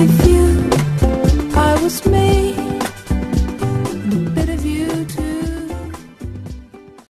with you, I was made.